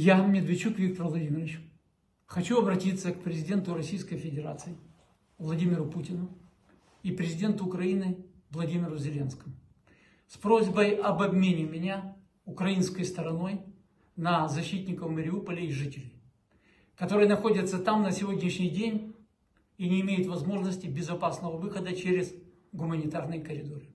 Я, Медведчук Виктор Владимирович, хочу обратиться к президенту Российской Федерации Владимиру Путину и президенту Украины Владимиру Зеленскому с просьбой об обмене меня украинской стороной на защитников Мариуполя и жителей, которые находятся там на сегодняшний день и не имеют возможности безопасного выхода через гуманитарные коридоры.